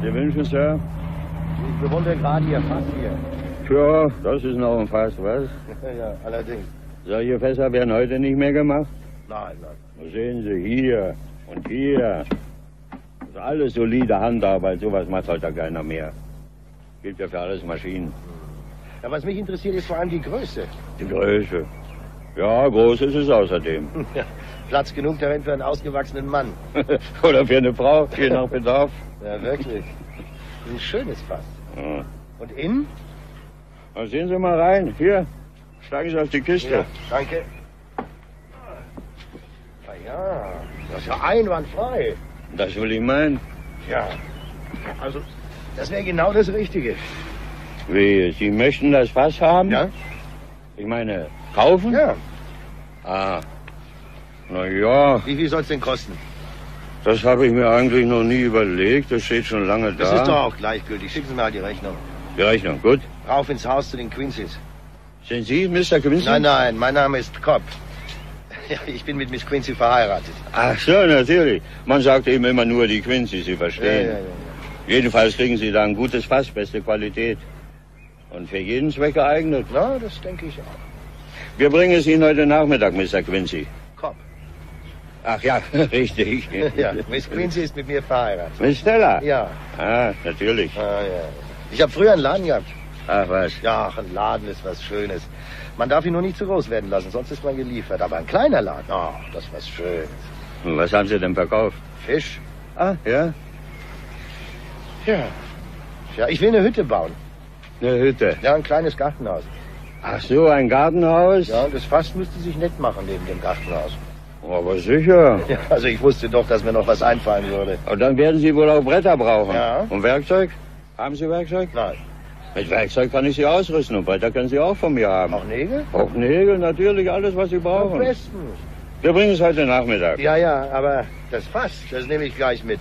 Sie wünschen, Sir? Ich bewundere gerade Ihr Fass hier. Tja, das ist noch ein Fass, was? ja, allerdings. Solche Fässer werden heute nicht mehr gemacht. Nein, nein. Sehen Sie, hier und hier. Das ist alles solide Handarbeit, sowas macht heute keiner mehr. Gilt ja für alles Maschinen. Ja, was mich interessiert, ist vor allem die Größe. Die Größe. Ja, groß ist es außerdem. Platz genug darin für einen ausgewachsenen Mann. Oder für eine Frau, je nach Bedarf. Ja, wirklich. Ein schönes Fass. Ja. Und innen? Dann sehen Sie mal rein. Hier, steigen Sie auf die Kiste. Ja, danke. Na ja, das ist ja einwandfrei. Das will ich meinen. Ja. Also, das wäre genau das Richtige. Wie, Sie möchten das Fass haben? Ja? Ich meine, kaufen? Ja. Ah. Na ja, Wie viel soll es denn kosten? das habe ich mir eigentlich noch nie überlegt. Das steht schon lange da. Das ist doch auch gleichgültig. Schicken Sie mal die Rechnung. Die Rechnung, gut. Rauf ins Haus zu den Quincy's. Sind Sie Mr. Quincy? Nein, nein, mein Name ist Cobb. Ja, ich bin mit Miss Quincy verheiratet. Ach so, natürlich. Man sagt eben immer nur die Quincy, Sie Ja, verstehen. ja, ja. Jedenfalls kriegen Sie da ein gutes Fass, beste Qualität. Und für jeden Zweck geeignet. Na, das denke ich auch. Wir bringen es Ihnen heute Nachmittag, Mr. Quincy. Ach ja, richtig. Ja, Miss Quincy ist mit mir verheiratet. Miss Stella? Ja. Ah, natürlich. Ah, ja. Ich habe früher einen Laden gehabt. Ach was. Ja, ach, ein Laden ist was Schönes. Man darf ihn nur nicht zu groß werden lassen, sonst ist man geliefert. Aber ein kleiner Laden, ach, das ist was Schönes. Und was haben Sie denn verkauft? Fisch? Ah, ja? Ja. Ja, ich will eine Hütte bauen. Eine Hütte. Ja, ein kleines Gartenhaus. Ach so, ein Gartenhaus? Ja, und das Fass müsste sich nett machen neben dem Gartenhaus. Aber sicher. Ja, also ich wusste doch, dass mir noch was einfallen würde. Und dann werden Sie wohl auch Bretter brauchen. Ja. Und Werkzeug? Haben Sie Werkzeug? Nein. Mit Werkzeug kann ich Sie ausrüsten und Bretter können Sie auch von mir haben. Auch Nägel? Auch Nägel, natürlich, alles, was Sie Am brauchen. besten. Wir bringen es heute Nachmittag. Ja, ja, aber das Fass, das nehme ich gleich mit.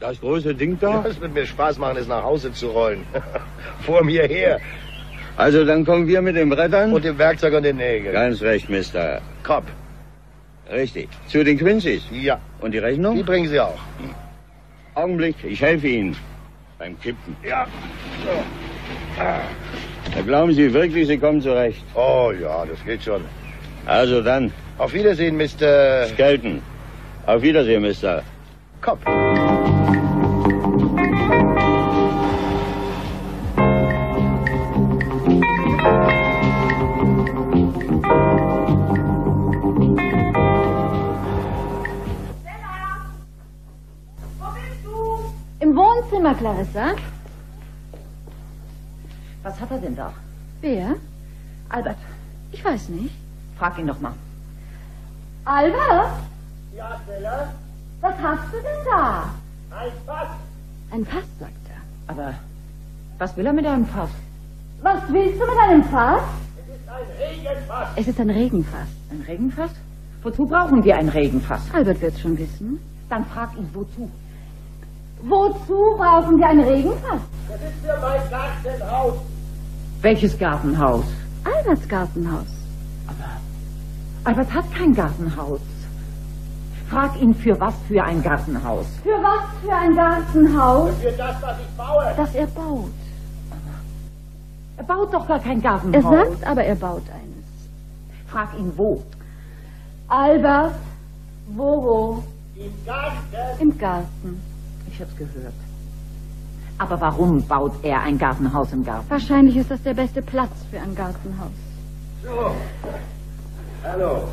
Das große Ding da? Das wird mir Spaß machen, es nach Hause zu rollen. Vor mir her. Also dann kommen wir mit den Brettern. Und dem Werkzeug und den Nägeln. Ganz recht, Mister. Kopf. Richtig. Zu den Quincy's. Ja, Und die die Rechnung? bringen Sie auch. Augenblick, ich helfe Ihnen. Beim Kippen. Ja. Da glauben Sie wirklich, Sie kommen zurecht. Oh ja, das geht schon. Also dann, Auf Wiedersehen, Mr. Skelton. Auf Wiedersehen, Mister. Kopf. Im Wohnzimmer, Clarissa. Was hat er denn da? Wer? Albert, Ich weiß nicht. frag ihn doch mal. Albert, Ja, Stella, was hast du denn da? ein Fass. Ein Fass, sagt er. Aber was will er mit einem Fass? Was willst du mit einem Fass? Es ist ein Regenfass. Es ist ein Regenfass. Ein Regenfass? Wozu brauchen wir ein Regenfass? Albert wird's schon wissen. Dann frag ihn, wozu? Wozu brauchen wir ein Regenfass? Das ist für mein Gartenhaus. Welches Gartenhaus? Alberts Gartenhaus. Albert hat kein Gartenhaus. Frag ihn, für was für ein Gartenhaus. Für was für ein Gartenhaus, Für das, was ich baue. das er baut. Er baut doch gar kein Er Gartenhaus. sagt aber, er baut eines. Frag ihn, wo. Albert, wo, wo? Im Garten. Im Garten. Ich hab's gehört. Aber warum baut er ein Gartenhaus im Garten? Wahrscheinlich ist das der beste Platz für ein Gartenhaus. So. Hallo.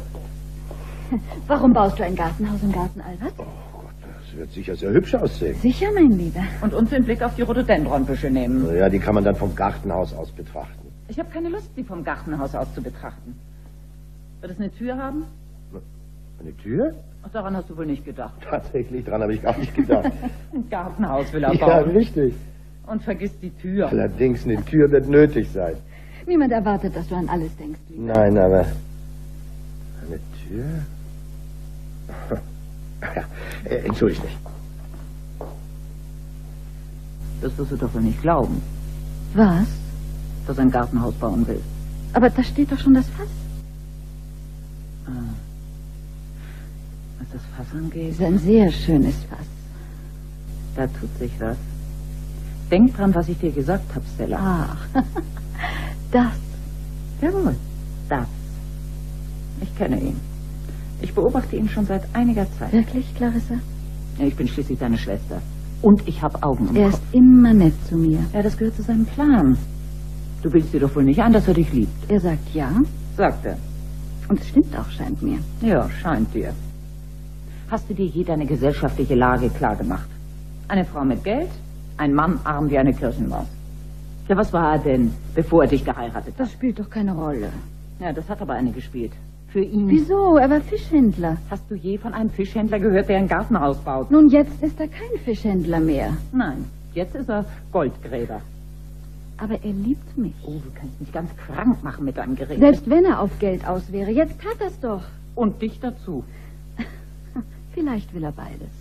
Warum baust du ein Gartenhaus im Garten, Albert? Oh Gott, das wird sicher sehr hübsch aussehen. Sicher, mein Lieber. Und uns den Blick auf die Rhododendronbüsche nehmen. Ja, die kann man dann vom Gartenhaus aus betrachten. Ich habe keine Lust, sie vom Gartenhaus aus zu betrachten. Wird es eine Tür haben? Eine Tür? Ach, daran hast du wohl nicht gedacht. Tatsächlich, dran habe ich gar nicht gedacht. Ein Gartenhaus will er ja, bauen. richtig. Und vergiss die Tür. Allerdings, eine Tür wird nötig sein. Niemand erwartet, dass du an alles denkst, Lieber. Nein, aber... Eine Tür? Ja, äh, entschuldigt mich. Das wirst du doch wohl nicht glauben, Was? dass er ein Gartenhaus bauen will. Aber da steht doch schon das Fass. Was das Fass angeht, ist ein sehr schönes Fass. da tut sich was. Denk dran, was ich dir gesagt habe, Stella. Ach, das. Jawohl, das. Ich kenne ihn. Ich beobachte ihn schon seit einiger Zeit. Wirklich, Clarissa? Ja, Ich bin schließlich deine Schwester. Und ich habe Augen im Er Kopf. ist immer nett zu mir. Ja, das gehört zu seinem Plan. Du bildest dir doch wohl nicht an, dass er dich liebt. Er sagt ja. Sagt er. Und es stimmt auch, scheint mir. Ja, scheint dir. Hast du dir je deine gesellschaftliche Lage klargemacht? Eine Frau mit Geld, ein Mann arm wie eine Kirchenmaus. Ja, was war er denn, bevor er dich geheiratet hat? Das spielt doch keine Rolle. Ja, das hat aber eine gespielt. Für ihn. Wieso? Er war Fischhändler. Hast du je von einem Fischhändler gehört, der ein Gartenhaus baut? Nun, jetzt ist er kein Fischhändler mehr. Nein, jetzt ist er Goldgräber. Aber er liebt mich. Oh, du kannst mich ganz krank machen mit deinem Gerät. Selbst wenn er auf Geld aus wäre. Jetzt hat er's doch. Und dich dazu. Vielleicht will er beides.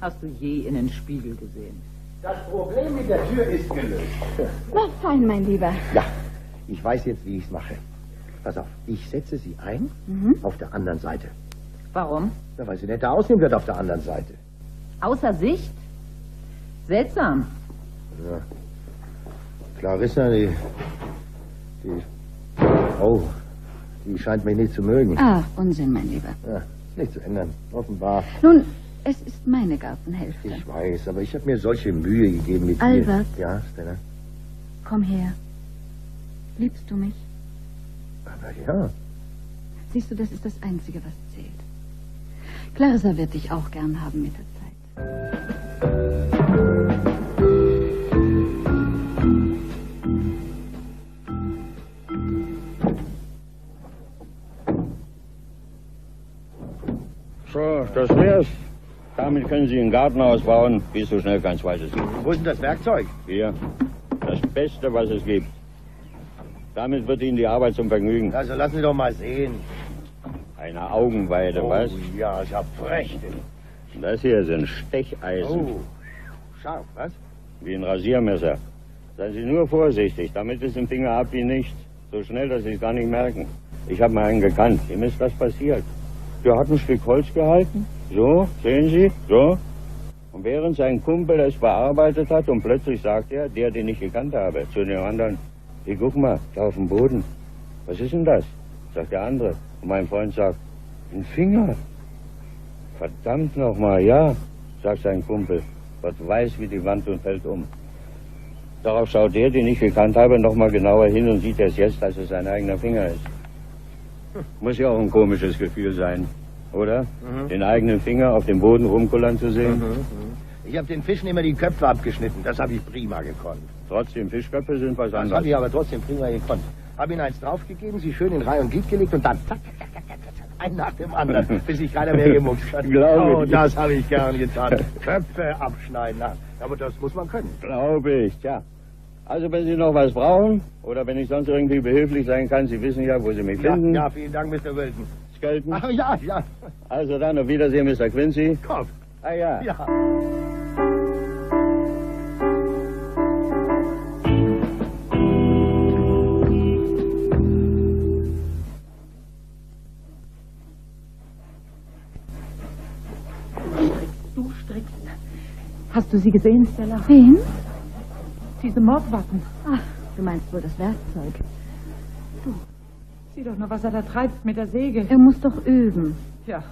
Hast du je in den Spiegel gesehen? Das Problem mit der Tür ist gelöst. Na, fein, mein Lieber. Ja, ich weiß jetzt, wie ich es mache. Pass auf, ich setze sie ein auf der anderen Seite. Warum? Ja, weil sie netter aussehen wird auf der anderen Seite. Außer Sicht? Seltsam. Ja. Clarissa, die, die. Oh, die scheint mich nicht zu mögen. Ah, Unsinn, mein Lieber. Ja, nicht zu ändern. Offenbar. Nun, es ist meine Gartenhälfte. Ich weiß, aber ich habe mir solche Mühe gegeben mit Albert. dir. Ja, Stella. Komm her. Liebst du mich? Aber ja. Siehst du, das ist das Einzige, was zählt. Clarissa wird dich auch gern haben mit der Zeit. Das wär's. Damit können Sie ein Gartenhaus bauen, bis so schnell kein zweites gibt. Wo ist denn das Werkzeug? Hier, das Beste, was es gibt. Damit wird Ihnen die Arbeit zum Vergnügen. Also lassen Sie doch mal sehen. Eine Augenweide, was? Oh, ja, ich hab recht. Das hier ein Stecheisen, Oh, scharf, was? wie ein Rasiermesser. Seien Sie nur vorsichtig, damit ist im Finger ab wie nichts. So schnell, dass Sie es gar nicht merken. Ich habe mal einen gekannt, ihm ist das passiert. Der hat ein Stück Holz gehalten, so, sehen Sie, so. Und während sein Kumpel es bearbeitet hat und plötzlich sagt er, der, den ich gekannt habe, zu dem anderen, hey, guck mal, da auf dem Boden. Was ist denn das? Sagt der andere. Und mein Freund sagt, ein Finger. Verdammt nochmal, ja, sagt sein Kumpel. Gott weiß wie die Wand und fällt um. Darauf schaut der, den ich gekannt habe, nochmal genauer hin und sieht erst jetzt, dass es sein eigener Finger ist. Muss ja auch ein komisches Gefühl sein, oder? Den eigenen Finger auf dem Boden rumkullern zu sehen. Ich habe den Fischen immer die Köpfe abgeschnitten. Das habe ich prima gekonnt. Trotzdem, Fischköpfe sind was Das anderes. habe ich aber trotzdem prima gekonnt. Habe ihm eins draufgegeben, sie schön in Reihe und Glied gelegt und dann zack, zack, zack, zack, zack, ein nach dem anderen, bis sich keiner mehr gemuckst hat. Glaube oh, ich. das habe ich gern getan. Köpfe abschneiden. Aber das muss man können. Glaube ich, tja. Also wenn Sie noch was brauchen oder wenn ich sonst irgendwie behilflich sein kann, Sie wissen ja, wo Sie mich Ja, finden. ja, vielen Dank, Mr. Wilton. Skelton. Ach ja, ja. Also dann auf Wiedersehen, Mr. Quincy. Komm. Ah ja. Ja. Du strickst. Hast du sie gesehen, Stella? Wen? Diese Mordwaffen. Ach, du meinst wohl das Werkzeug. Sieh doch nur, was er da treibt mit der Säge. Er muss doch üben. Ja.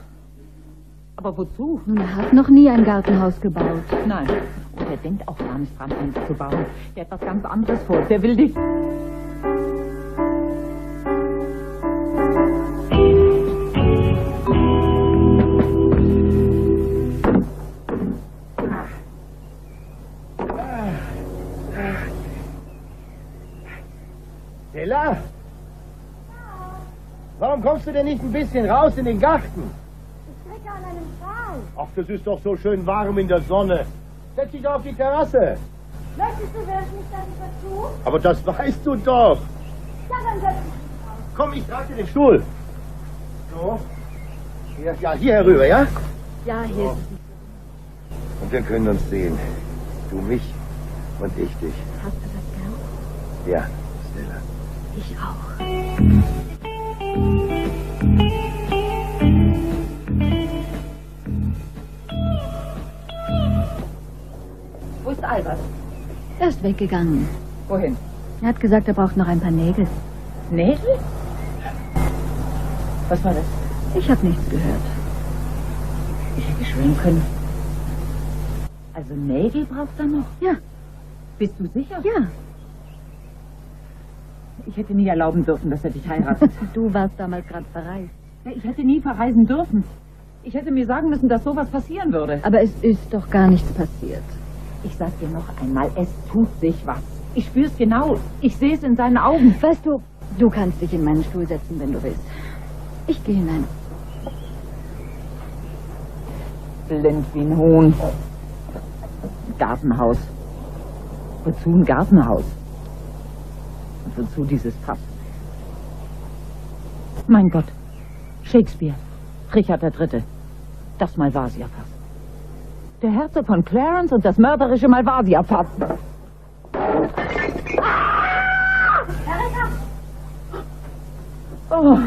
Aber wozu? Nun, er hat noch nie ein Gartenhaus gebaut. Nein. Und er denkt auch gar nicht dran, eins zu bauen. Der hat was ganz anderes vor. Der will dich. Stella? Warum kommst du denn nicht ein bisschen raus in den Garten? Ich strecke an einem Schal. Ach, das ist doch so schön warm in der Sonne. Setz dich doch auf die Terrasse. Möchtest du wirklich, dass ich das tue? Aber das weißt du doch. Ja, dann setz dich. Komm, ich trage dir den Stuhl. So. Ja, ja, hier herüber, ja? Ja, hier ist Und wir können uns sehen. Du mich und ich dich. Hast du das gern? Ja. Ich auch. Albert? Er ist weggegangen. Wohin? Er hat gesagt, er braucht noch ein paar Nägel. Nägel? Was war das? Ich habe nichts gehört. Ich hätte schwören können. Also Nägel braucht er noch? Ja, Bist du sicher? ja. Ich hätte nie erlauben dürfen, dass er dich heiratet. Du warst damals gerade verreist. Ich hätte nie verreisen dürfen. Ich hätte mir sagen müssen, dass sowas passieren würde. Aber es ist doch gar nichts passiert. Ich sag dir noch einmal, es tut sich was. Ich spür's genau. Ich sehe es in seinen Augen. Weißt du, du kannst dich in meinen Stuhl setzen, wenn du willst. Ich gehe hinein. Blind wie ein Huhn. Gartenhaus. Wozu ein Gartenhaus? Und wozu dieses Fass? Mein Gott. Shakespeare. Richard III. Das Malvasia-Fass. Der Herzog von Clarence und das mörderische Malvasia-Fass. Oh,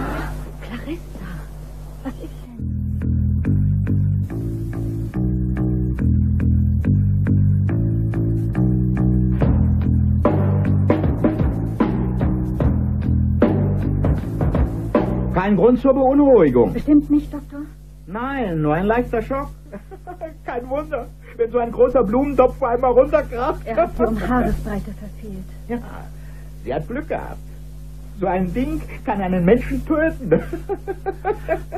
Kein Grund zur Beunruhigung. Bestimmt nicht, Doktor. Nein, nur ein leichter Schock. Kein Wunder, wenn so ein großer Blumentopf vor einmal runterkracht. Er hat sie um Haaresbreite verfehlt. Ja, sie hat Glück gehabt. So ein Ding kann einen Menschen töten.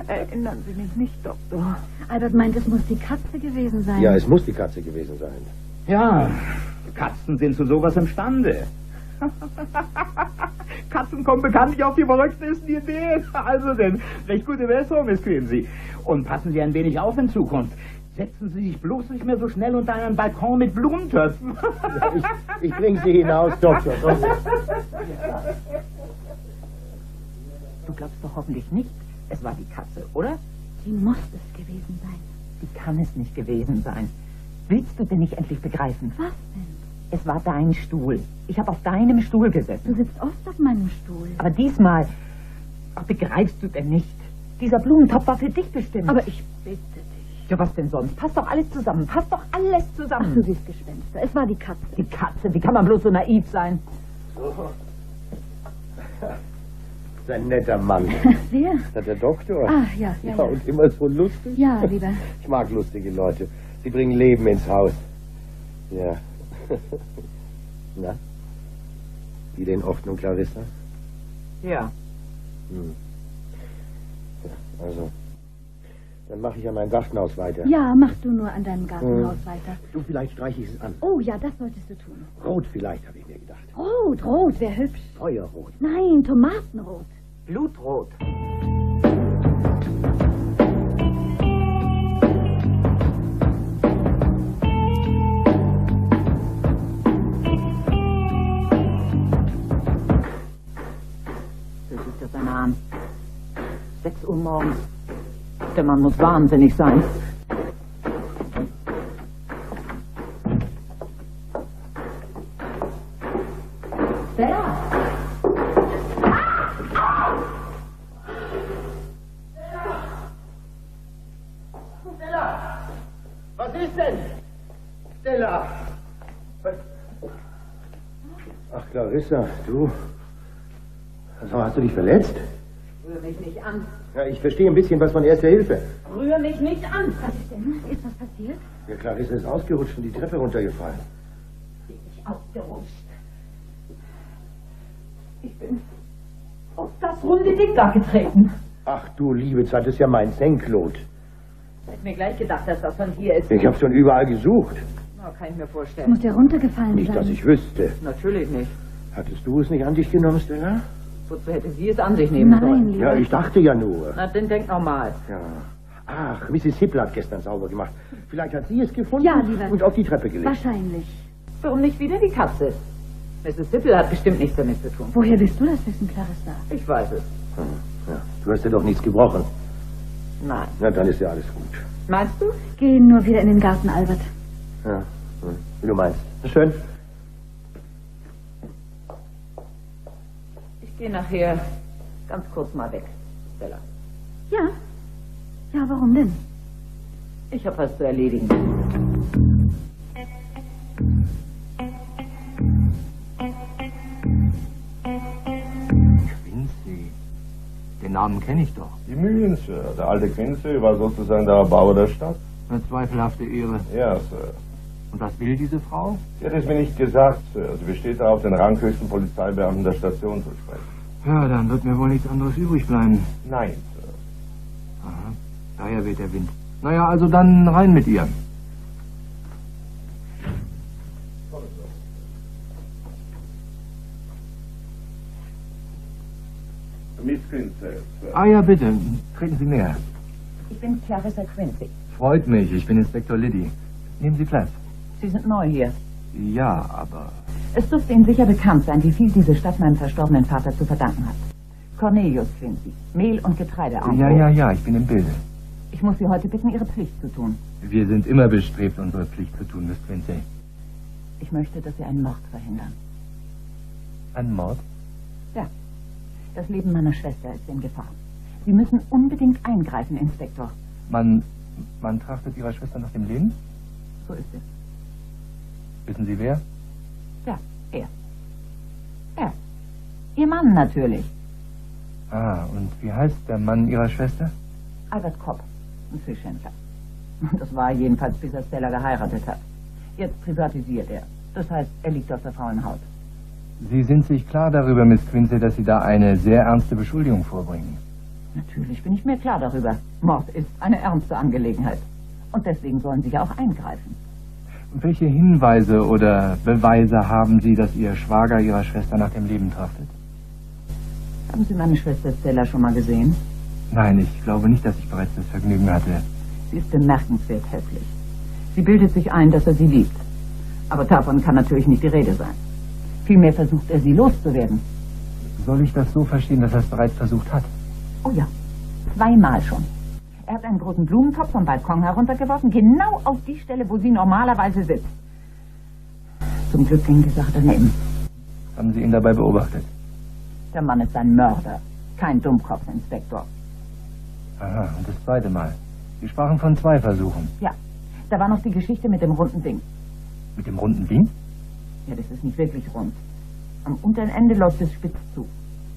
erinnern Sie mich nicht, Doktor. Albert meint, es muss die Katze gewesen sein. Ja, es muss die Katze gewesen sein. Ja, Katzen sind zu sowas imstande. Katzen kommen bekanntlich auf die verrücktesten Ideen. Also denn, recht gute Besserung, Miss Quincy. Und passen Sie ein wenig auf in Zukunft. Setzen Sie sich bloß nicht mehr so schnell unter einen Balkon mit Blumentöpfen. Ich, ich bring sie hinaus, Doktor. Komm. Du glaubst doch hoffentlich nicht, es war die Katze, oder? Sie muss es gewesen sein. Die kann es nicht gewesen sein. Willst du denn nicht endlich begreifen? Was denn? Es war dein Stuhl. Ich habe auf deinem Stuhl Du gesessen. sitzt oft auf meinem Stuhl. Aber diesmal ach, begreifst du denn nicht? Dieser Blumentopf war für dich bestimmt. Aber ich bitte dich. ja, was denn sonst? Passt doch alles zusammen. Passt doch alles Ach, zusammen. du siehst Gespenster. Es war die Katze. die Katze, wie kann man bloß so naiv sein? ist ein netter Mann. Wer? Das ist der Doktor. Ah, ja, ja, Ja, ja. und immer so lustig. Ja, lieber. Ich mag lustige Leute. Sie bringen Leben ins Haus. Ja. Na? Wieder in Ordnung, Clarissa? Ja. Hm. Ja, also. Dann mache ich an meinem Gartenhaus weiter. Ja, mach du nur an deinem Gartenhaus weiter. Du, vielleicht streiche ich es an. Oh ja, das solltest du tun. Rot vielleicht, habe ich mir gedacht. Rot, rot, wäre hübsch. Feuerrot. Nein, Tomatenrot. Blutrot. Uhr morgens. Der Mann muss wahnsinnig sein. Stella! Was ist denn? Stella! Was? Ach, Clarissa, du. Also, hast du dich verletzt? Rühr mich nicht an. Ja, ich verstehe ein bisschen was von Erster Hilfe. Rühr mich nicht an. Was ist denn? Ist was passiert? Ja, Clarissa ist ausgerutscht und die Treppe runtergefallen. Bin ich ausgerutscht. Ich bin auf das runde Ding da getreten. Ach du liebe Zeit, das ist ja mein Senklot. Ich hätte mir gleich gedacht, dass das von hier ist. Ich habe schon überall gesucht. Na, kann ich mir Es vorstellen. muss ja runtergefallen Nicht, sein. dass ich wüsste. Natürlich nicht. Hattest du es nicht an dich genommen, Stella? Wozu hätte sie es an sich nehmen Nein, sollen? lieber. Ja, ich dachte ja nur. Na, dann denk nochmal. Ja. Ach, Mrs. Hippel hat gestern sauber gemacht. Vielleicht hat sie es gefunden Ja, lieber. und auf die Treppe gelegt. Wahrscheinlich. Warum nicht wieder die Katze? Mrs. Sippel hat bestimmt nichts damit zu tun. Woher willst du das wissen, Clarissa? Ich weiß es. Hm, Ja, du hast ja doch nichts gebrochen. Nein. Na, dann ist ja alles gut. Meinst du? Geh nur wieder in den Garten, Albert. Ja, hm, wie du meinst. Schön. Geh nachher ganz kurz mal weg, Stella. Ja? Ja, warum denn? Ich habe was zu erledigen. Quincy. Den Namen kenne ich doch. Die Mühlen, Sir. Der alte Quincy war sozusagen der Bauer der Stadt. Eine zweifelhafte Ehre. Ja, Sir. Und was will diese Frau? Sie hat es mir nicht gesagt, Sir. Sie besteht darauf, den ranghöchsten Polizeibeamten der Station zu sprechen. Ja, dann wird mir wohl nichts anderes übrig bleiben. Nein, Sir. Aha, daher weht der Wind. Naja, also dann rein mit ihr. Miss Quincy, Sir. Ah ja, bitte. Treten Sie näher. Ich bin Clarissa Quincy. Freut mich, ich bin Inspektor Liddy. Nehmen Sie Platz. Sie sind neu hier. Ja, aber... Es dürfte Ihnen sicher bekannt sein, wie viel diese Stadt meinem verstorbenen Vater zu verdanken hat. Cornelius Quincy, Mehl- und Getreideanbau. Ja, ja, ja, ich bin im Bilde. Ich muss Sie heute bitten, Ihre Pflicht zu tun. Wir sind immer bestrebt, unsere Pflicht zu tun, Miss Quincy. Ich möchte, dass Sie einen Mord verhindern. Ein Mord? Ja. Das Leben meiner Schwester ist in Gefahr. Sie müssen unbedingt eingreifen, Inspektor. Man, man trachtet Ihrer Schwester nach dem Leben? So ist es. Wissen Sie wer? Ja, er. Er. Ihr Mann natürlich. Ah, und wie heißt der Mann Ihrer Schwester? Albert Kopp, ein Fischhändler. Das war jedenfalls, bis er Stella geheiratet hat. Jetzt privatisiert er. Das heißt, er liegt auf der faulen Haut. Sie sind sich klar darüber, Miss Quincy, dass Sie da eine sehr ernste Beschuldigung vorbringen. Natürlich bin ich mir klar darüber. Mord ist eine ernste Angelegenheit. Und deswegen sollen Sie ja auch eingreifen. Welche Hinweise oder Beweise haben Sie, dass Ihr Schwager Ihrer Schwester nach dem Leben trachtet? Haben Sie meine Schwester Stella schon mal gesehen? Nein, ich glaube nicht, dass ich bereits das Vergnügen hatte. Sie ist bemerkenswert hässlich. Sie bildet sich ein, dass er sie liebt. Aber davon kann natürlich nicht die Rede sein. Vielmehr versucht er, sie loszuwerden. Soll ich das so verstehen, dass er es bereits versucht hat? Oh ja, zweimal schon. Er hat einen großen Blumentopf vom Balkon heruntergeworfen, genau auf die Stelle, wo sie normalerweise sitzt. Zum Glück ging die Sache daneben. Haben Sie ihn dabei beobachtet? Der Mann ist ein Mörder, kein Dummkopf, Inspektor. Aha, und das zweite Mal. Sie sprachen von zwei Versuchen. Ja, da war noch die Geschichte mit dem runden Ding. Mit dem runden Ding? Ja, das ist nicht wirklich rund. Am unteren Ende läuft es spitz zu.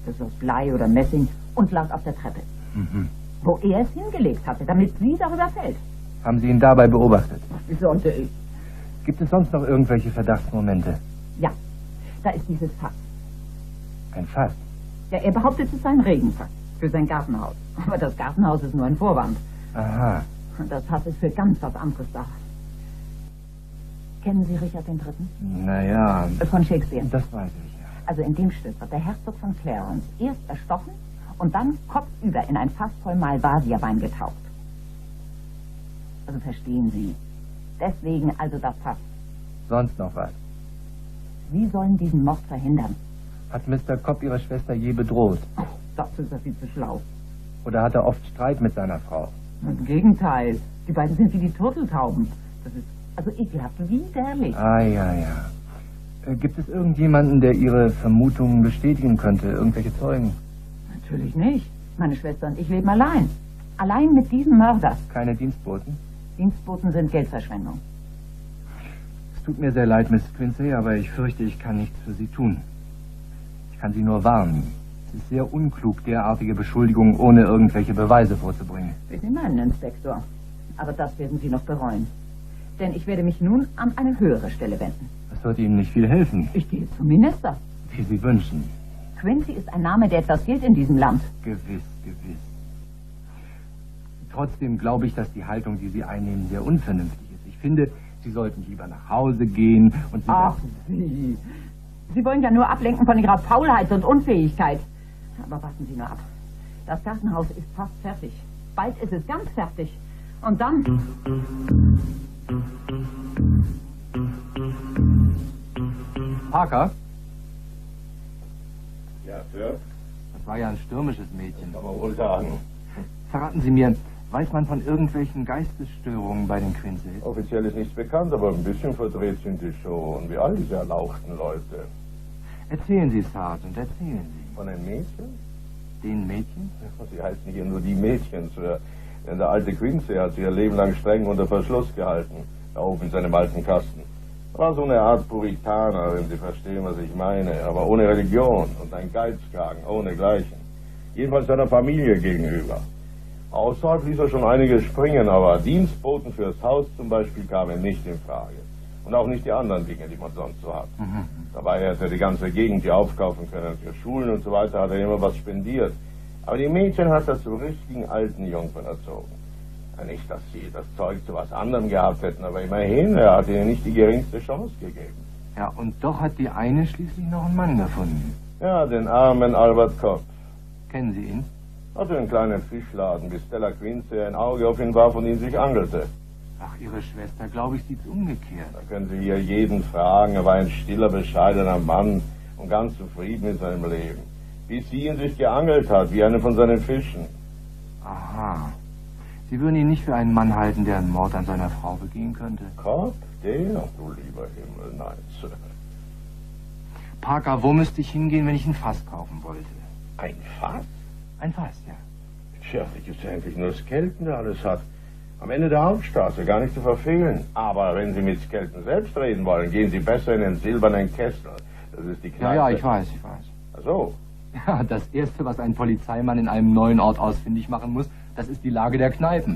Das ist aus Blei oder Messing und lag auf der Treppe. Mhm. Wo er es hingelegt hatte, damit sie darüber fällt. Haben Sie ihn dabei beobachtet? Wie sollte ich? Gibt es sonst noch irgendwelche Verdachtsmomente? Ja, da ist dieses Fass. Ein Fass. Ja, er behauptet, es sei ein Regenfass für sein Gartenhaus. Aber das Gartenhaus ist nur ein Vorwand. Aha. Und das Fass ist für ganz was anderes da. Kennen Sie Richard den Dritten? Naja, Von Shakespeare. das weiß ich. ja. Also in dem Stück wird der Herzog von Clarence erst erstochen und dann kopfüber in ein Fass voll Malvasierwein getaucht. Also verstehen Sie. Deswegen also das Fass. Sonst noch was? Sie sollen diesen Mord verhindern. Hat Mr. Cobb Ihre Schwester je bedroht? Oh, dazu ist er viel zu schlau. Oder hat er oft Streit mit seiner Frau? Im Gegenteil. Die beiden sind wie die Turteltauben. Das ist also ekelhaft, widerlich. Ah, ja, ja. Äh, gibt es irgendjemanden, der Ihre Vermutungen bestätigen könnte? Irgendwelche Zeugen? Natürlich nicht. Meine Schwester und ich leben allein. Allein mit diesem Mörder. Keine Dienstboten? Dienstboten sind Geldverschwendung. Es tut mir sehr leid, Miss Quincy, aber ich fürchte, ich kann nichts für Sie tun. Ich kann Sie nur warnen. Es ist sehr unklug, derartige Beschuldigungen ohne irgendwelche Beweise vorzubringen. Sie meinen, Inspektor. Aber das werden Sie noch bereuen. Denn ich werde mich nun an eine höhere Stelle wenden. Das wird Ihnen nicht viel helfen, Ich gehe zum Minister. wie Sie wünschen. Quincy ist ein Name, der etwas gilt in diesem Land. Gewiss, gewiss. Trotzdem glaube ich, dass die Haltung, die Sie einnehmen, sehr unvernünftig ist. Ich finde, Sie sollten lieber nach Hause gehen und Sie... Ach, Sie. Sie wollen ja nur ablenken von Ihrer Faulheit und Unfähigkeit. Aber warten Sie nur ab. Das Gartenhaus ist fast fertig. Bald ist es ganz fertig. Und dann... Parker, Ja, Sir. das war ja ein stürmisches Mädchen. Man wohl sagen. Verraten Sie mir, weiß man von irgendwelchen Geistesstörungen bei den Quinces? Offiziell ist nichts bekannt, aber ein bisschen verdreht sind die schon. Wie all diese erlauchten Leute. Erzählen Sie, Sergeant, erzählen Sie. Von den Mädchen? Den Mädchen? Sie heißen hier nur die Mädchen, Sir. Denn der alte Quincy hat sie ihr Leben lang streng unter Verschluss gehalten. Da oben in seinem alten Kasten. War so eine Art Puritaner, wenn Sie verstehen, was ich meine. Aber ohne Religion und ein Geizkragen, ohne Gleichen. Jedenfalls seiner Familie gegenüber. Außerhalb ließ er schon einiges springen, aber Dienstboten fürs Haus zum Beispiel kamen nicht in Frage. Und auch nicht die anderen Dinge, die man sonst so hat. Mhm. Dabei hätte er die ganze Gegend hier aufkaufen können. Für Schulen und so weiter hat er immer was spendiert. Aber die Mädchen hat er zu richtigen alten Jungfern erzogen. Nicht, dass sie das Zeug zu was anderem gehabt hätten, aber immerhin, er hat ihnen nicht die geringste Chance gegeben. Ja, und doch hat die eine schließlich noch einen Mann gefunden. Ja, den armen Albert Kopp. Kennen Sie ihn? Hatte einen kleinen Fischladen, bis Stella Quincy ein Auge auf ihn warf und ihn sich angelte. Ach, Ihre Schwester, glaube ich, sieht's umgekehrt. Da können Sie hier jeden fragen. Er war ein stiller, bescheidener Mann und ganz zufrieden mit seinem Leben. Bis sie ihn sich geangelt hat, wie eine von seinen Fischen. Aha. Sie würden ihn nicht für einen Mann halten, der einen Mord an seiner Frau begehen könnte? Den? Ach du lieber Himmel, nein, Sir. Parker, wo müsste ich hingehen, wenn ich ein Fass kaufen wollte? Ein Fass? Ein Fass, ja. Tja, ich ist ja eigentlich nur Skelton, der alles hat. Am Ende der Hauptstraße, gar nicht zu verfehlen. Aber wenn Sie mit Skelton selbst reden wollen, gehen Sie besser in den silbernen Kessel. Das ist die Ja, Kneipe. ja, ich weiß, ich weiß. Ach so. Ja, das Erste, was ein Polizeimann in einem neuen Ort ausfindig machen muss, das ist die Lage der Kneipen.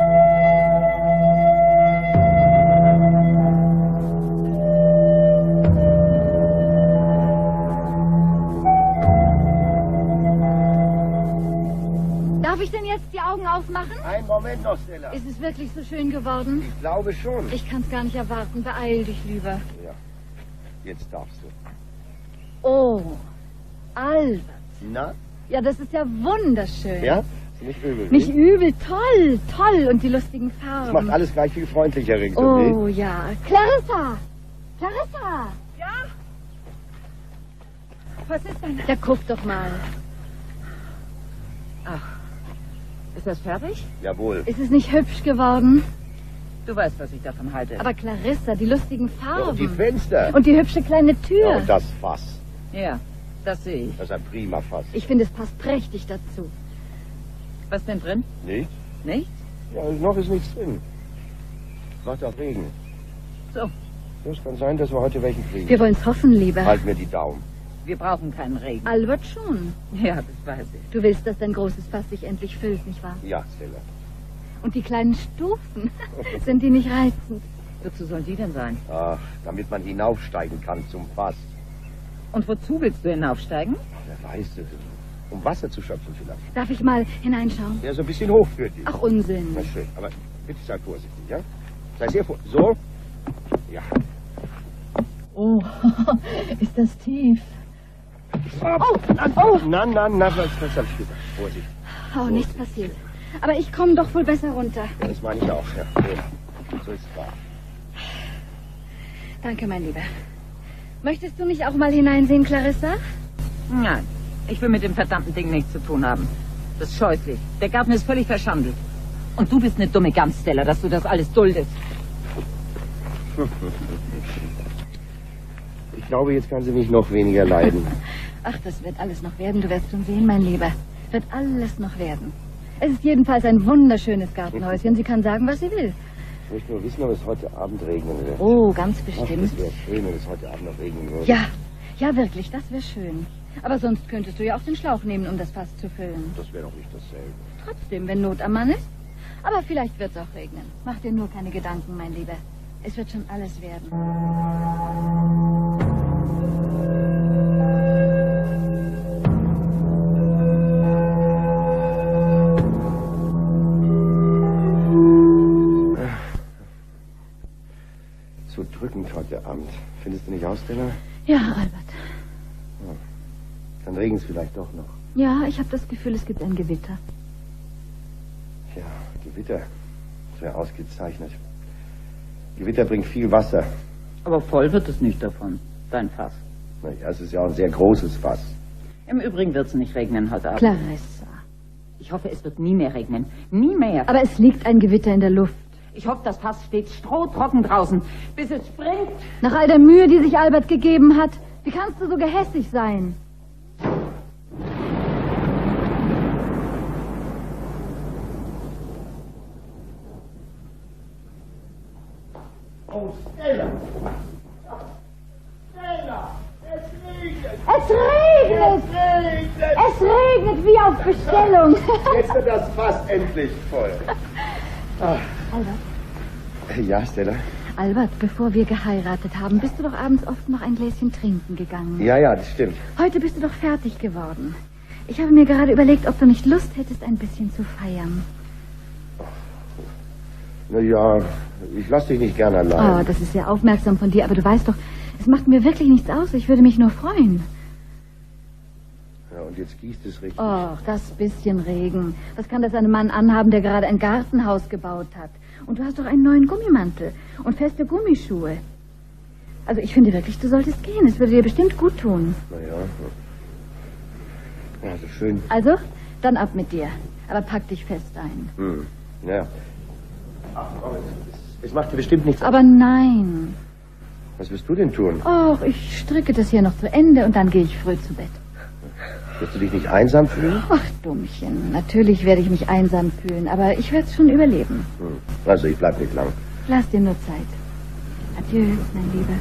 Darf ich denn jetzt die Augen aufmachen? Einen Moment noch, Stella. Ist es wirklich so schön geworden? Ich glaube schon. Ich kann es gar nicht erwarten. Beeil dich lieber. Ja, jetzt darfst du. Oh, Albert. Na? Ja, das ist ja wunderschön. Ja? Nicht übel. Nicht nicht? übel, toll, toll. Und die lustigen Das Farben. macht alles gleich viel freundlicher ringsum. Oh ja. Clarissa! Clarissa! Ja? Was ist denn? Ja, guck doch mal. Ach, ist das fertig? Jawohl. Ist es nicht hübsch geworden? Du weißt, was ich davon halte. Aber Clarissa, die lustigen Ja, und die Farben. Fenster. Und die hübsche kleine Ja, Tür. und das Fass. ja, das sehe ich. Das ist ein prima Fass. Ich finde, es passt prächtig dazu. Was denn drin? Nicht? Nicht? Ja, noch ist nichts drin. Macht auch Regen. So. Es kann sein, dass wir heute welchen kriegen. Wir wollen es hoffen, Lieber. Halt mir die Daumen. Wir brauchen keinen Regen. Albert schon. Ja, das weiß ich. Du willst, dass dein großes Fass sich endlich füllt, nicht wahr? Ja, Stella. Und die kleinen Stufen, sind die nicht reizend? Wozu sollen die denn sein? Ach, damit man hinaufsteigen kann zum Fass. Und wozu willst du hinaufsteigen? Wer weiß es. Um Wasser zu schöpfen vielleicht. Darf ich mal hineinschauen? Der so ein bisschen hoch für dich. Ach, Unsinn. Na schön, aber bitte sei vorsichtig, ja? Sei sehr vorsichtig. So? Ja. Oh, ist das tief. Oh, oh. Na, na, na, was, was hab ich gesagt? Vorsicht. Oh, nichts passiert. Aber ich komme doch wohl besser runter. Ja, das meine ich auch, ja. ja. So ist es wahr. Danke, mein Lieber. Möchtest du nicht auch mal hineinsehen, Clarissa? Nein, ich will mit dem verdammten Ding nichts zu tun haben. Das ist scheußlich. Der Garten ist völlig verschandelt. Und du bist eine dumme Gans, Stella, dass du das alles duldest. Ich glaube, jetzt kann sie mich noch weniger leiden. Ach, das wird alles noch werden, du wirst schon sehen, mein Lieber. Wird alles noch werden. Es ist jedenfalls ein wunderschönes Gartenhäuschen. Sie kann sagen, was sie will. Ich möchte nur wissen, ob es heute Abend regnen wird. Oh, ganz Ach, bestimmt. das wäre schön, wenn es heute Abend noch regnen würde. Ja, ja, wirklich, das wäre schön. Aber sonst könntest du ja auch den Schlauch nehmen, um das Fass zu füllen. Das wäre doch nicht dasselbe. Trotzdem, wenn Not am Mann ist. Aber vielleicht wird es auch regnen. Mach dir nur keine Gedanken, mein Lieber. Es wird schon alles werden. So drückend heute Abend. Findest du nicht aus, Stella? Ja, Albert. Dann regnet es vielleicht doch noch. Ja, ich habe das Gefühl, es gibt ein Gewitter. Ja, Gewitter. Das wäre ausgezeichnet. Gewitter bringt viel Wasser. Aber voll wird es nicht davon, dein Fass. Naja, es ist ja auch ein sehr großes Fass. Im Übrigen wird es nicht regnen heute Abend. Clarissa. Ich hoffe, es wird nie mehr regnen. Nie mehr. Aber es liegt ein Gewitter in der Luft. ich hoffe, das Fass steht strohtrocken draußen, bis es springt. Nach all der Mühe, die sich Albert gegeben hat, wie kannst du so gehässig sein? Oh, Stella! Es regnet! Es regnet wie auf Bestellung. Jetzt wird das Fass endlich voll. Ah. Albert, Ja, Stella? Albert, bevor wir geheiratet haben, bist du doch abends oft noch ein Gläschen trinken gegangen. Ja, ja, das stimmt. Heute bist du doch fertig geworden. Ich habe mir gerade überlegt, ob du nicht Lust hättest, ein bisschen zu feiern. Na ja, ich lass dich nicht gern Oh, allein. das ist sehr aufmerksam von dir, aber du weißt doch, es macht mir wirklich nichts aus. Ich würde mich nur freuen. Ja, und jetzt gießt es richtig. Och, das bisschen Regen. Was kann das einem Mann anhaben, der gerade ein Gartenhaus gebaut hat? Und du hast doch einen neuen Gummimantel und feste Gummischuhe. Also ich finde wirklich, du solltest gehen. Es würde dir bestimmt gut tun. Na ja. Ja, so schön. Also, dann ab mit dir. Aber pack dich fest ein. Hm. Ja. Ach, komm, es, es macht dir bestimmt nichts. Aber nein. Was wirst du denn tun? Och, ich stricke das hier noch zu Ende und dann gehe ich früh zu Bett. Wirst du dich nicht einsam fühlen? Ach, Dummchen. Natürlich werde ich mich einsam fühlen, aber ich werde es schon überleben. Hm. Also, ich bleib nicht lang. Lass dir nur Zeit. Adieu, mein Lieber.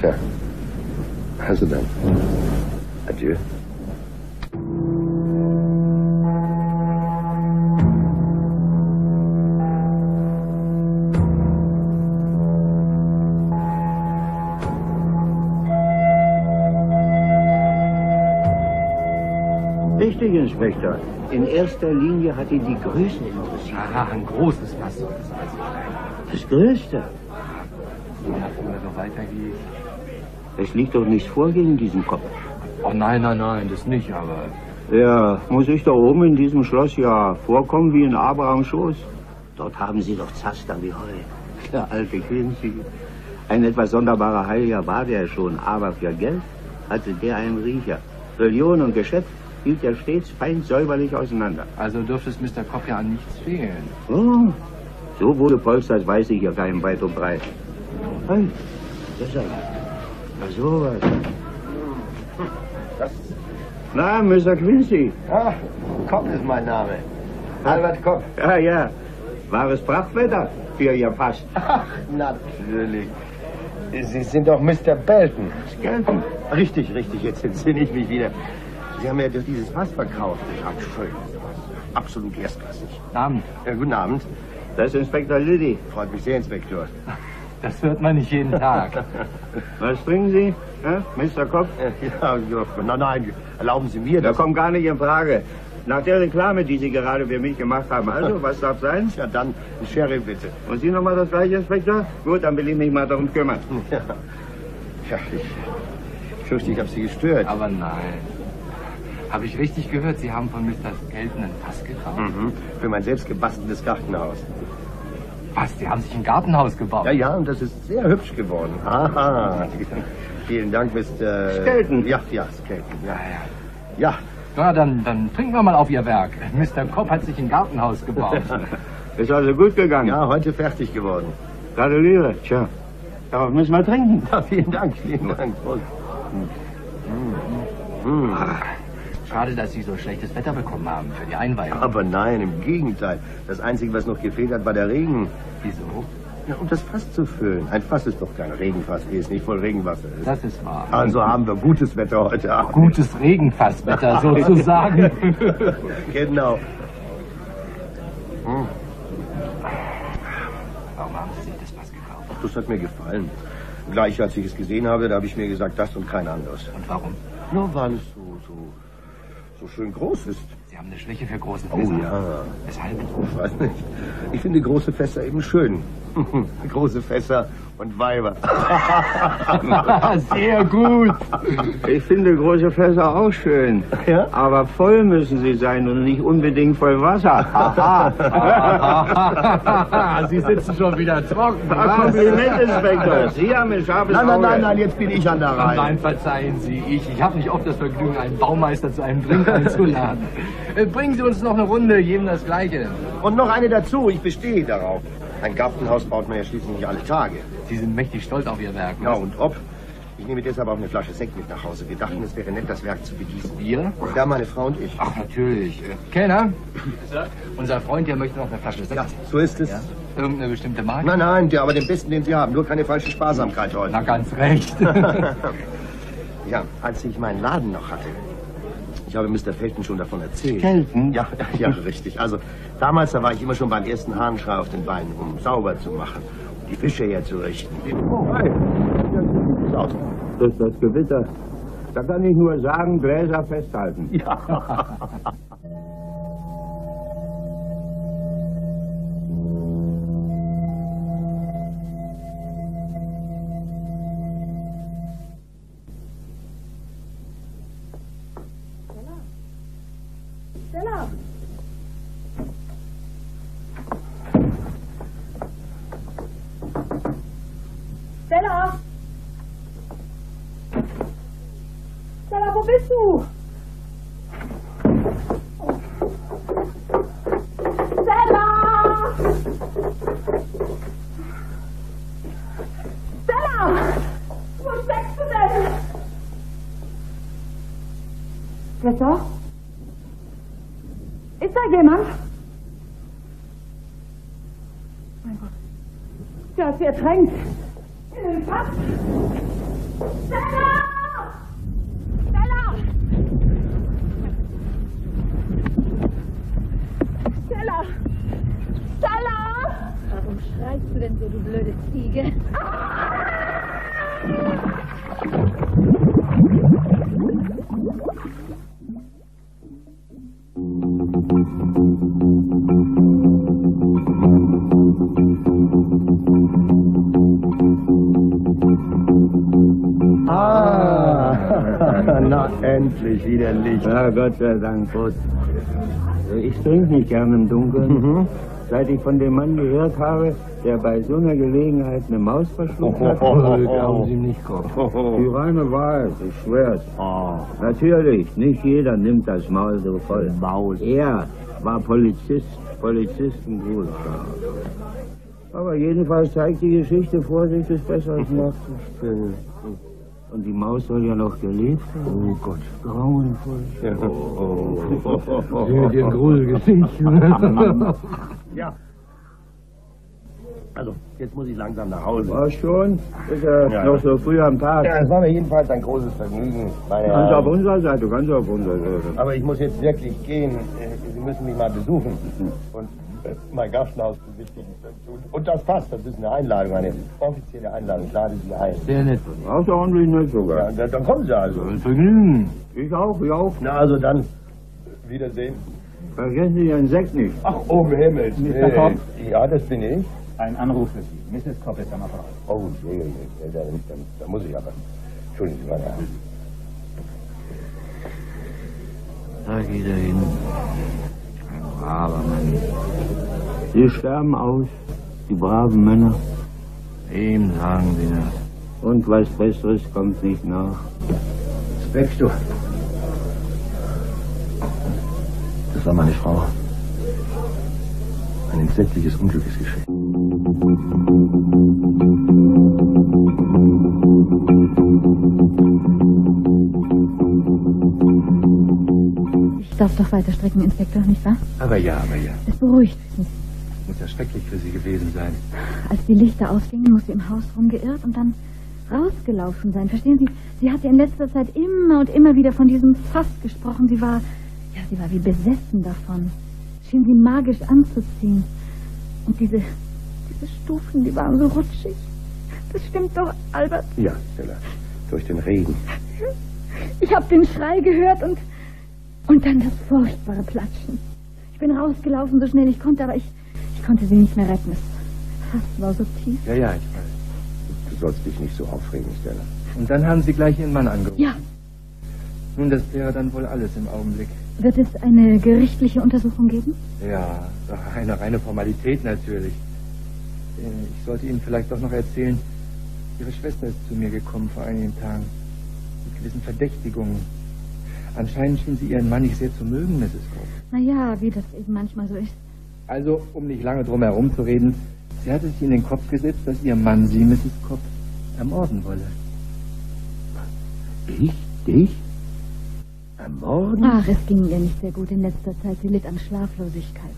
Tja. Also dann. Adieu. Inspektor. In erster Linie hat ihn die Größe interessiert. Aha, ein großes Fass soll es also sein. Das Größte. Ja, wenn er so weitergeht. Es liegt doch nichts vor gegen diesen Kopf. Oh nein, nein, nein, das nicht, aber. Ja, muss ich da oben in diesem Schloss ja vorkommen wie in Abrahams Schoß? Dort haben sie doch Zaster wie Heu. Der alte Quincy. Ein etwas sonderbarer Heiliger war der schon, aber für Geld hatte der einen Riecher. Religion und Geschäft hielt er stets fein säuberlich auseinander. Also dürfte es Mr. Kopp ja an nichts fehlen. Oh, so wurde Polster, das weiß ich ja keinem weit und breit. Hey, das ist er. Na sowas. Na, Mr. Quincy. Ah, Kopp ist mein Name. Albert Kopp. Ja, ja. Wahres Prachtwetter für Ihr Pass. Ach, natürlich. Sie sind doch Mr. Belton. Gelten. Richtig, richtig, jetzt entsinne ich mich wieder. Sie haben ja dieses Fass verkauft. Ja, schön. Absolut erstklassig. Abend. Ja, guten Abend. Das ist Inspektor Liddy. Freut mich sehr, Inspektor. Das hört man nicht jeden Tag. Was trinken Sie, ja, Mr. Kopf? Äh, Ja, ja, nein, nein, erlauben Sie mir Das das. kommt gar nicht in Frage. Nach der Reklame, die Sie gerade für mich gemacht haben. Also, was darf sein? Ja, dann ein Sherry bitte. Und Sie nochmal das gleiche, Inspektor? Gut, dann will ich mich mal darum kümmern. Ja, ja ich, ich fürchte, ich habe Sie gestört. Aber nein. Habe ich richtig gehört, Sie haben von Mr. Skelton einen Pass gekauft? Mhm. Für mein selbst gebasteltes Gartenhaus. Was, Sie haben sich ein Gartenhaus gebaut? Ja, ja, und das ist sehr hübsch geworden. Aha. Vielen Dank, Mr. Skelton. Ja, ja, Skelton. Ja, ja. ja. Na, dann, dann trinken wir mal auf Ihr Werk. Mr. Kopp hat sich ein Gartenhaus gebaut. Ist also gut gegangen. Ja, heute fertig geworden. Gratuliere. Tja, darauf müssen wir trinken. Ja, vielen Dank, vielen Dank. Prost. Hm. Schade, dass Sie so schlechtes Wetter bekommen haben für die Einweihung. Aber nein, im Gegenteil. Das Einzige, was noch gefehlt hat, war der Regen. Wieso? Ja, um das Fass zu füllen. Ein Fass ist doch kein Regenfass, wie es nicht voll Regenwasser ist. Das ist wahr. Also haben wir gutes Wetter heute Abend. Gutes Regenfasswetter sozusagen. genau. Hm. Warum haben Sie sich das Fass gekauft? Ach, das hat mir gefallen. Gleich als ich es gesehen habe, da habe ich mir gesagt, das und kein anderes. Und warum? Nur weil es so, so, so schön groß ist. Sie haben eine Schwäche für große Oh Fässer. ja. Weshalb? Ich weiß nicht. Ich finde große Fässer eben schön. große Fässer und Weiber. Sehr gut. Ich finde große Fässer auch schön. Ja? Aber voll müssen sie sein und nicht unbedingt voll Wasser. Aha. Sie sitzen schon wieder trocken. Ah, Kompliment, Inspektor. Sie haben ein scharfes Nein, nein, nein, nein, jetzt bin ich an der Reihe. Nein, verzeihen Sie, ich, ich habe nicht oft das Vergnügen, einen Baumeister zu einem Drink einzuladen. Äh, Bringen Sie uns noch eine Runde, jedem das Gleiche. Und noch eine dazu, ich bestehe darauf. Ein Gartenhaus baut man ja schließlich nicht alle Tage. Sie sind mächtig stolz auf Ihr Werk. Ja, und ob? Ich nehme deshalb auch eine Flasche Sekt mit nach Hause. Wir dachten, es wäre nett, das Werk zu begießen. Wir? Ja, meine Frau und ich. Ach, natürlich. Äh, Kellner? Unser Freund hier möchte noch eine Flasche Sekt. Ja, so ist es. Ja? Irgendeine bestimmte Marke? Nein, nein, der, aber den besten, den Sie haben. Nur keine falsche Sparsamkeit heute. Na, ganz recht. ja, als ich meinen Laden noch hatte, Ich habe Mr. Felton schon davon erzählt. Felton? Ja, ja, richtig. Also, damals, da war ich immer schon beim ersten Hahnschrei auf den Beinen, um sauber zu machen, um die Fische herzurichten. Oh, hey. Das Auto. Ist das Gewitter. Da kann ich nur sagen, Gläser festhalten. Ja. Ist ertränkt. In den Fass. Stella! Stella! Stella! Stella! Warum schreist du denn so, du blöde Ziege? Ah, na endlich wieder Licht. Ja, Gott sei Dank, Prost. Also Ich trinke nicht gern im Dunkeln. Mhm. Seit ich von dem Mann gehört habe, der bei so einer Gelegenheit eine Maus verschluckt hat, Glauben Sie ihm nicht, Kopf. die reine Wahrheit, ich schwör's. Natürlich, nicht jeder nimmt das Maul so voll. Maus. Er war Polizist, Polizistengruß. Aber jedenfalls zeigt die Geschichte, Vorsicht ist besser als Nachsicht. Und die Maus soll ja noch gelebt haben. Oh Gott. Grauenvoll. Ja. Oh. Sie mit Ihren Gruselgeschichten. ja. Also, jetzt muss ich langsam nach Hause. War schon? Ist ja, Ja. noch so früh am Tag. Ja, es war mir jedenfalls ein großes Vergnügen, meine kannst auf unserer Seite, du kannst auf unserer Seite. Aber ich muss jetzt wirklich gehen. Sie müssen mich mal besuchen und äh, mein Gasthaus besichtigen. Und das passt, das ist eine Einladung, eine offizielle Einladung. Ich lade Sie ein. Sehr nett. Außerordentlich nicht sogar. Ja, dann, kommen Sie also. Ein Vergnügen. Ich auch, ich auch. Na, also dann, Wiedersehen. Vergessen Sie Ihren Sekt nicht. Ach, um Himmels Mr. Cobb. Ja, das bin ich. Ein Anruf für Sie. Mrs. Cobb ist am Apparat. Oh, je, je, je. Da, da, da muss ich aber. Entschuldigen Sie, meine Herren. Da geht er hin. Braver Mann. Sie sterben aus, die braven Männer. Ihm sagen Sie das. Und was Besseres kommt nicht nach. Spector. Das war meine Frau. Ein entsetzliches Unglück ist geschehen. Darf doch weiter strecken, Inspektor, nicht wahr? Aber ja, aber ja. Es beruhigt mich. Muss ja schrecklich für Sie gewesen sein. Als die Lichter ausgingen, muss sie im Haus rumgeirrt und dann rausgelaufen sein. Verstehen Sie? Sie hatte in letzter Zeit immer und immer wieder von diesem Fass gesprochen. Sie war, ja, sie war wie besessen davon. Schien sie magisch anzuziehen. Und diese, diese Stufen, die waren so rutschig. Das stimmt doch, Albert. Ja, Stella. Durch den Regen. Ich habe den Schrei gehört und, und dann das furchtbare Platschen. Ich bin rausgelaufen, so schnell ich konnte, aber ich, ich konnte sie nicht mehr retten. Das Fass war so tief. Ja, ja, ich weiß. Du sollst dich nicht so aufregen, Stella. Und dann haben Sie gleich Ihren Mann angerufen. Ja, Nun, das wäre dann wohl alles im Augenblick. wird es eine gerichtliche Untersuchung geben? Ja, eine reine Formalität natürlich. Äh, Ich sollte Ihnen vielleicht doch noch erzählen, Ihre Schwester ist zu mir gekommen vor einigen Tagen. Mit gewissen Verdächtigungen. Anscheinend schien sie Ihren Mann nicht sehr zu mögen, Mrs. Cobb. Naja, wie das eben manchmal so ist. Also, um nicht lange drum herum zu reden, sie hatte sich in den Kopf gesetzt, dass Ihr Mann Sie, Mrs. Cobb, ermorden wolle. Ich? Dich? Ermorden? Ach, es ging ihr nicht sehr gut in letzter Zeit. Sie litt an Schlaflosigkeit.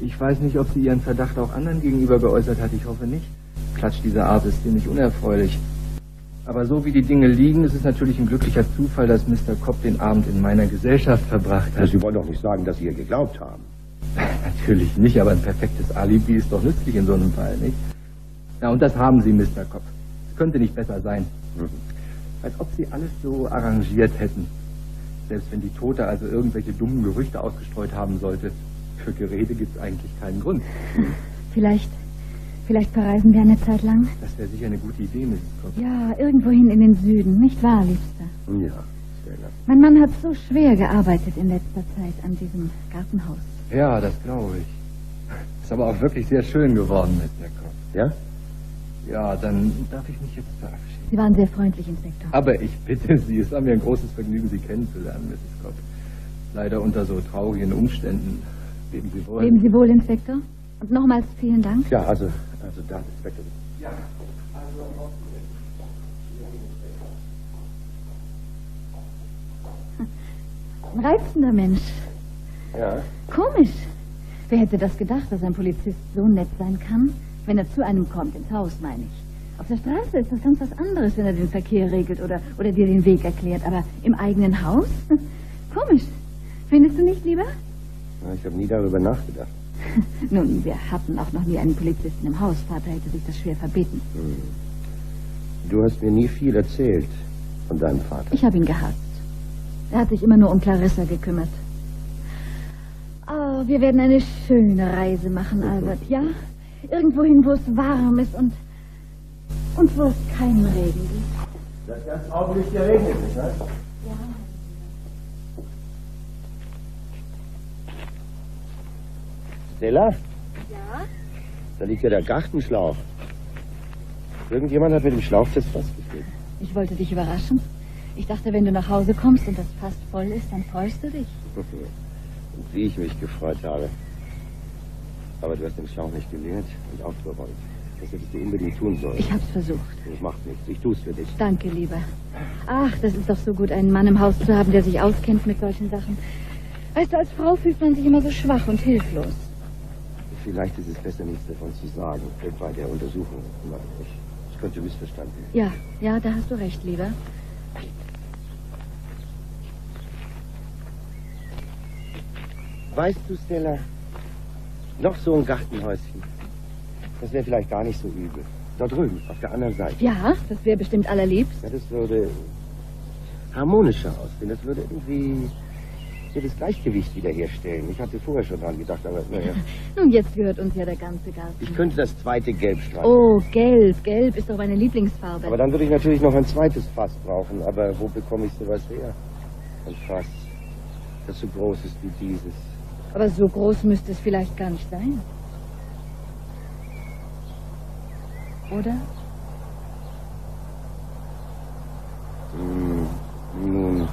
Ich weiß nicht, ob sie ihren Verdacht auch anderen gegenüber geäußert hat. Ich hoffe nicht. Klatsch dieser Art ist ziemlich unerfreulich. Aber so wie die Dinge liegen, ist es natürlich ein glücklicher Zufall, dass Mr. Cobb den Abend in meiner Gesellschaft verbracht hat. Sie wollen doch nicht sagen, dass Sie ihr geglaubt haben. Natürlich nicht, aber ein perfektes Alibi ist doch nützlich in so einem Fall, nicht? Ja, und das haben Sie, Mr. Cobb. Es könnte nicht besser sein. Mhm. Als ob Sie alles so arrangiert hätten. Selbst wenn die Tote also irgendwelche dummen Gerüchte ausgestreut haben sollte. Für Gerede gibt es eigentlich keinen Grund. Vielleicht, vielleicht verreisen wir eine Zeit lang. Das wäre sicher eine gute Idee, Mrs. Cobb. Ja, irgendwohin in den Süden, nicht wahr, Liebster? Ja, Stella. Mein Mann hat so schwer gearbeitet in letzter Zeit an diesem Gartenhaus. Ja, das glaube ich. Ist aber auch wirklich sehr schön geworden, Mr. Cobb. Ja? Ja, dann darf ich mich jetzt verabschieden. Sie waren sehr freundlich, Inspektor. Aber ich bitte Sie, es war mir ein großes Vergnügen, Sie kennenzulernen, Mrs. Cobb. Leider unter so traurigen Umständen. Leben Sie wohl. Leben Sie wohl, Inspektor. Und nochmals vielen Dank. Ja, also, also da, Inspektor. Ja, also Ein reizender Mensch. Ja. Komisch. Wer hätte das gedacht, dass ein Polizist so nett sein kann, wenn er zu einem kommt, ins Haus, meine ich. Auf der Straße ist das ganz was anderes, wenn er den Verkehr regelt oder, oder dir den Weg erklärt. Aber im eigenen Haus? Komisch. Findest du nicht, lieber? Ja, Ich habe nie darüber nachgedacht. Nun, wir hatten auch noch nie einen Polizisten im Haus. Vater hätte sich das schwer verbeten. Du hast mir nie viel erzählt von deinem Vater. Ich habe ihn gehasst. Er hat sich immer nur um Clarissa gekümmert. Oh, wir werden eine schöne Reise machen, Albert. Ja? Irgendwohin, wo es warm ist und, und wo es keinen Regen gibt. Das ganz Augenblick geregnet, nicht wahr? Stella? Ja? Da liegt ja der Gartenschlauch. Irgendjemand hat mit dem Schlauch das Fass gefüllt. Ich wollte dich überraschen. Ich dachte, wenn du nach Hause kommst und das fast voll ist, dann freust du dich. Und wie ich mich gefreut habe. Aber du hast den Schlauch nicht geleert und aufgeräumt. Das hättest du unbedingt tun sollen. Ich hab's versucht. Das macht nichts. Ich tu's für dich. Danke, lieber. Ach, das ist doch so gut, einen Mann im Haus zu haben, der sich auskennt mit solchen Sachen. Weißt du, als Frau fühlt man sich immer so schwach und hilflos. Vielleicht ist es besser, nichts davon zu sagen. Bei der Untersuchung. Ich, könnte missverstanden werden. Ja, ja, da hast du recht, lieber. Weißt du, Stella, noch so ein Gartenhäuschen. Das wäre vielleicht gar nicht so übel. Dort drüben, auf der anderen Seite. Ja, das wäre bestimmt allerliebst. Ja, das würde harmonischer aussehen. Das würde irgendwie wir das Gleichgewicht wiederherstellen. Ich hatte vorher schon dran gedacht, aber naja. Nun, jetzt gehört uns ja der ganze Garten. Ich könnte das zweite Gelb streichen. Oh, Gelb. Gelb ist doch meine Lieblingsfarbe. Aber dann würde ich natürlich noch ein zweites Fass brauchen. Aber wo bekomme ich sowas her? Ein Fass, das so groß ist wie dieses. Aber so groß müsste es vielleicht gar nicht sein. Oder? Hm, nun...